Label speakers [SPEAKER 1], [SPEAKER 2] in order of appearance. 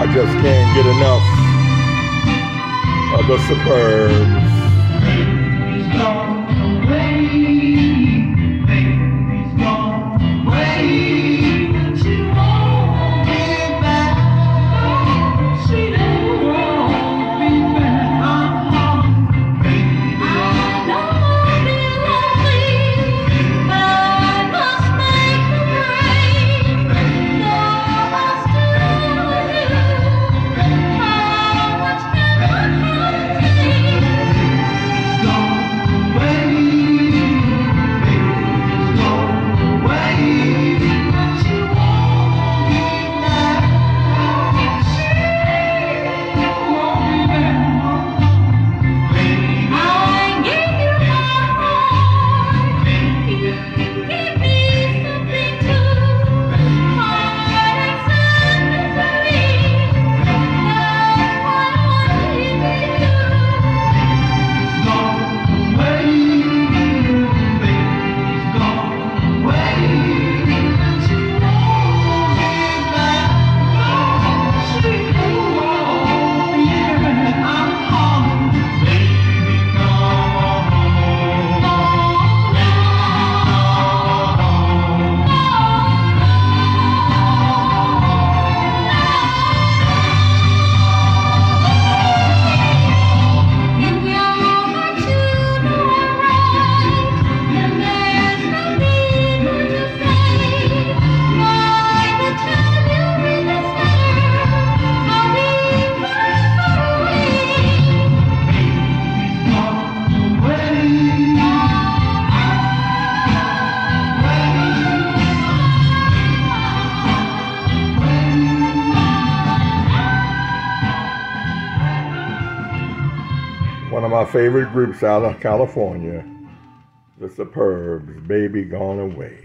[SPEAKER 1] I just can't get enough of the
[SPEAKER 2] Superbs.
[SPEAKER 1] One of my favorite groups out of California, the Superbs, Baby Gone Away.